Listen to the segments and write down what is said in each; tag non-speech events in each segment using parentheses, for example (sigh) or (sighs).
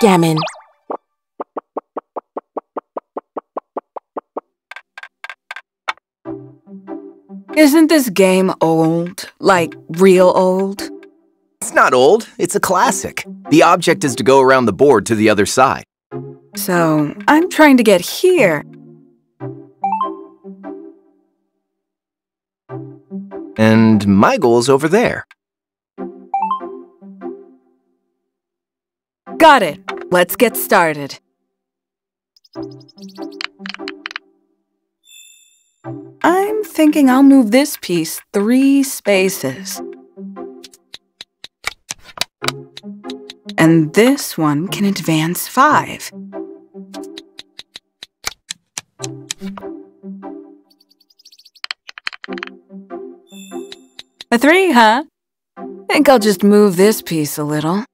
Backgammon. Isn't this game old? Like, real old? It's not old, it's a classic. The object is to go around the board to the other side. So, I'm trying to get here. And my goal's over there. Got it. Let's get started. I'm thinking I'll move this piece three spaces. And this one can advance five. A three, huh? Think I'll just move this piece a little.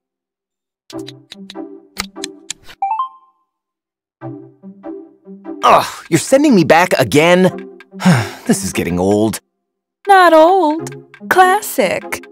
Ugh, you're sending me back again? (sighs) this is getting old. Not old. Classic.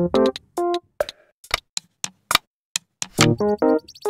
Thank you.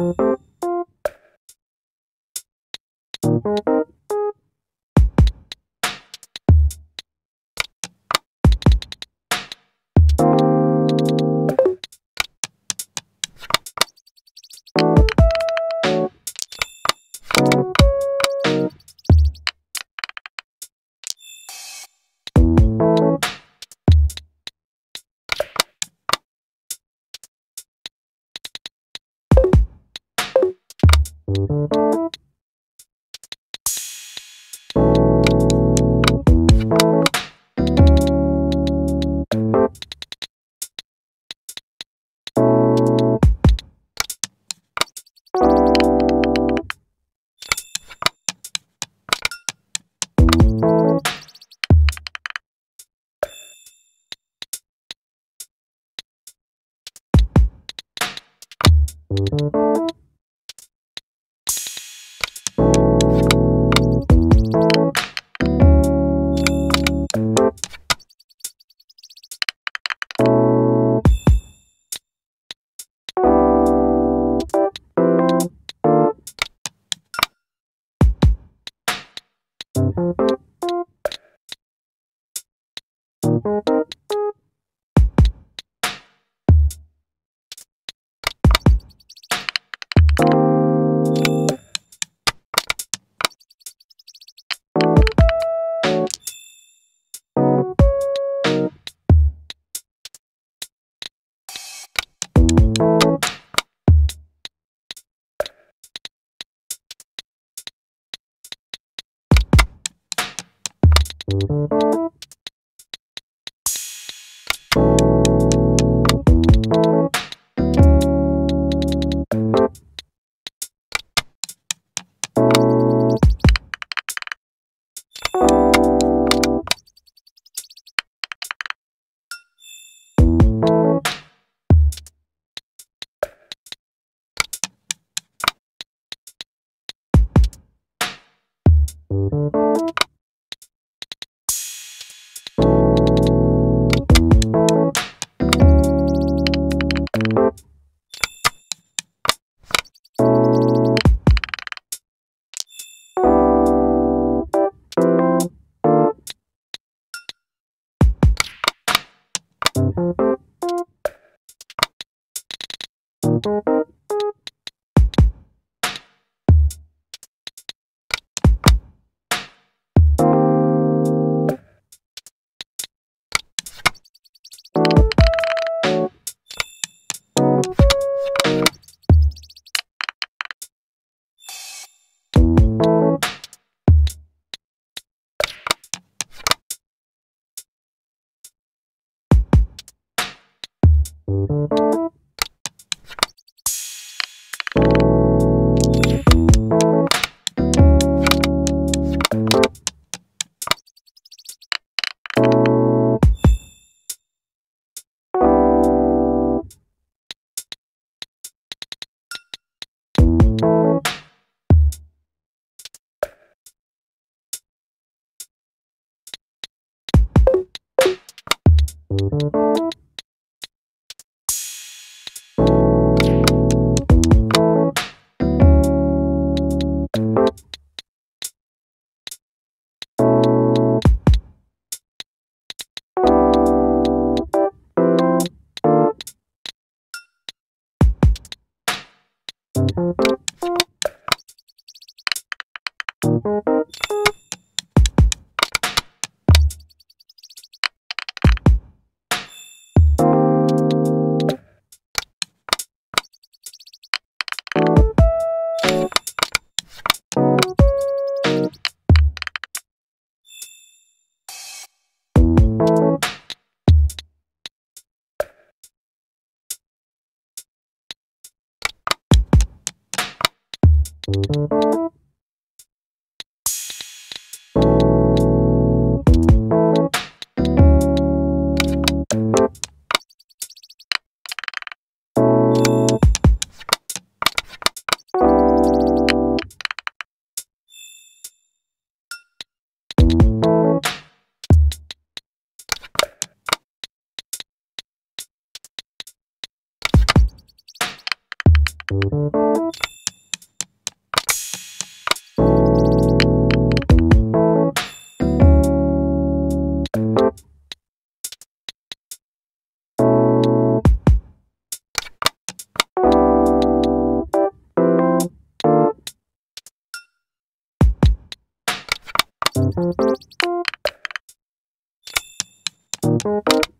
you Thank you. Thank you.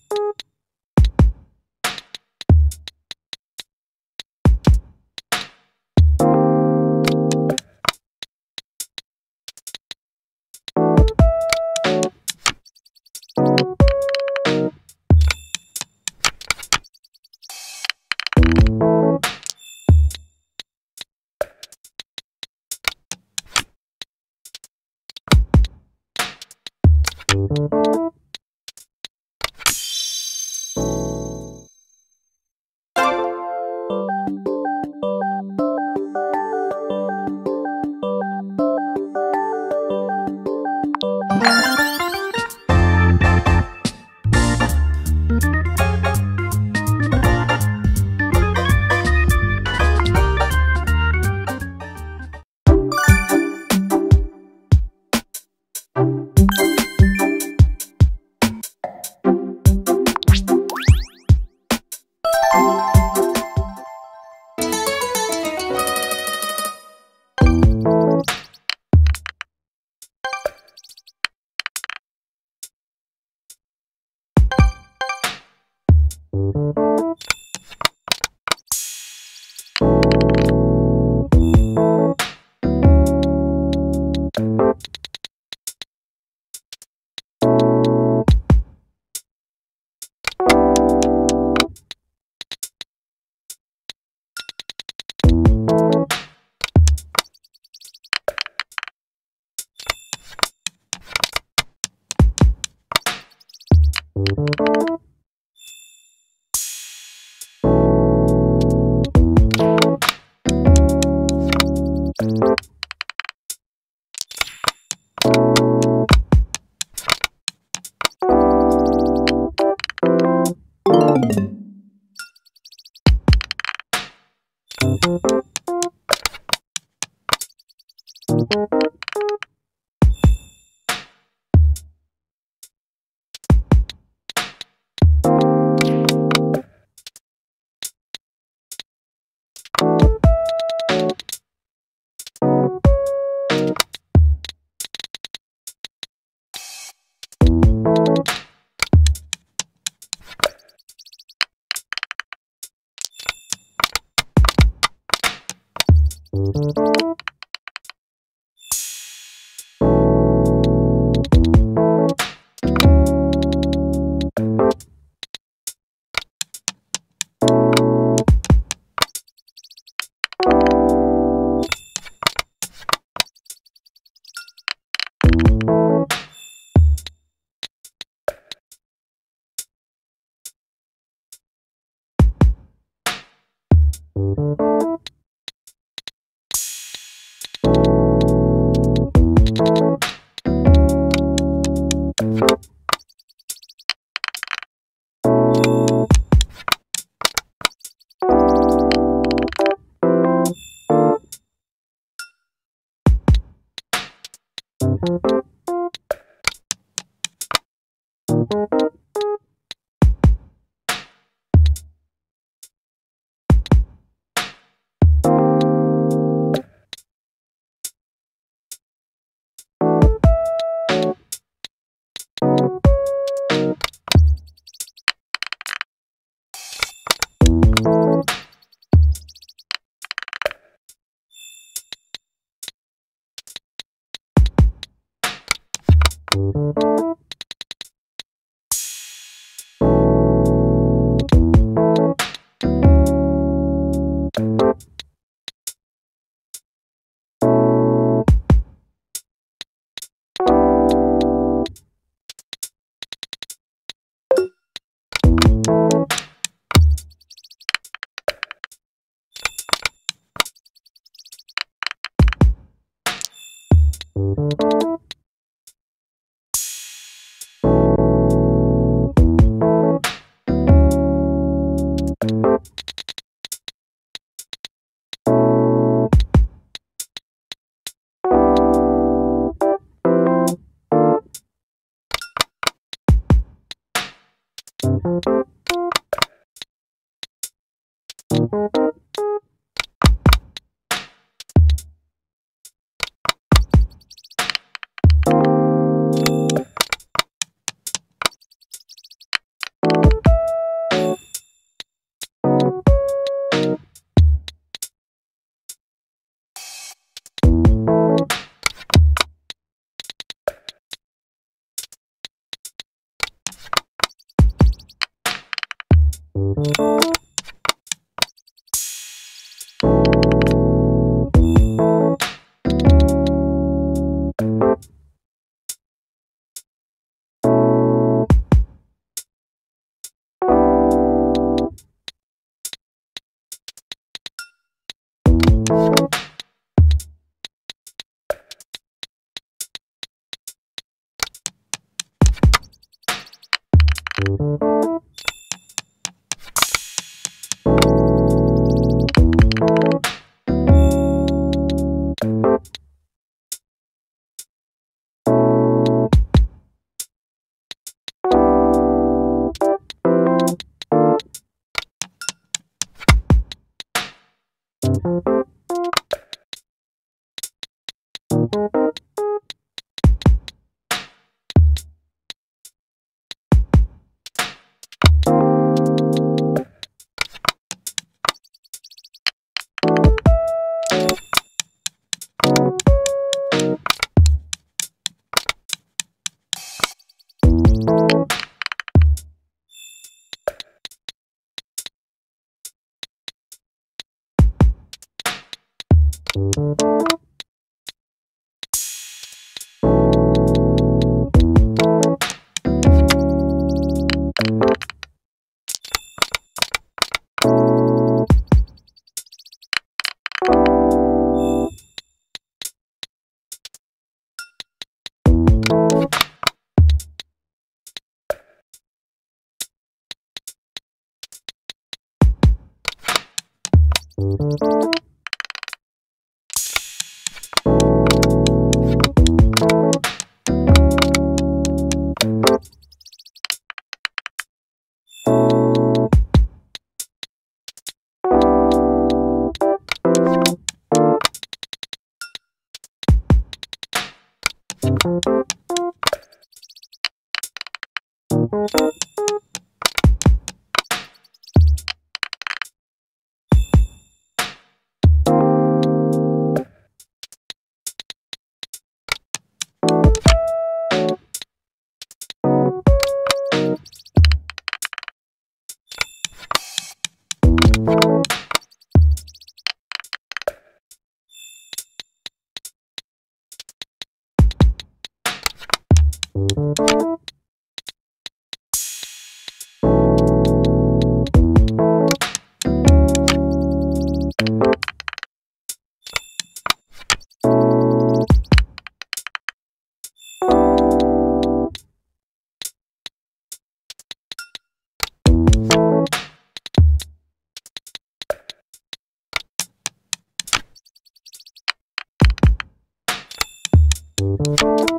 Thank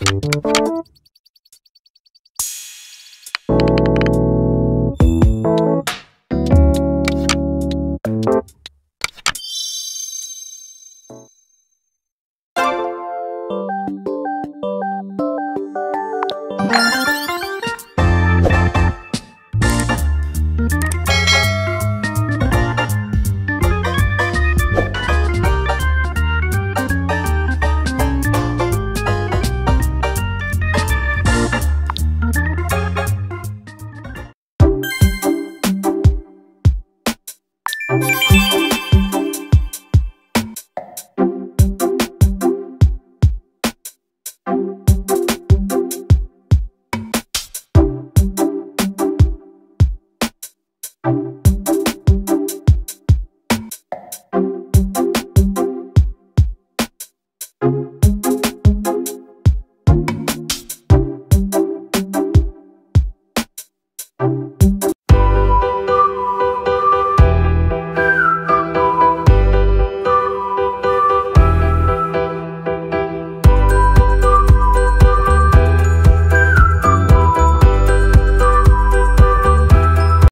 you.